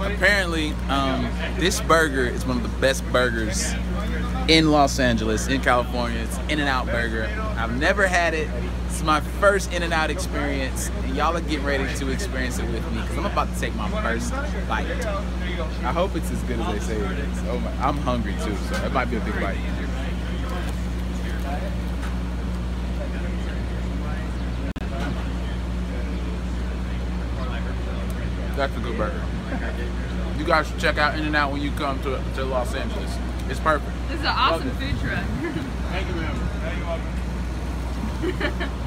apparently, um, this burger is one of the best burgers in Los Angeles, in California. It's In-N-Out Burger. I've never had it. It's my first In-N-Out experience, and y'all are getting ready to experience it with me because I'm about to take my first bite. I hope it's as good as they say it is. Oh my, I'm hungry too, so it might be a big bite. That's a good burger. You guys should check out In-N-Out when you come to, to Los Angeles. It's perfect. This is an awesome food truck. Thank you, ma'am.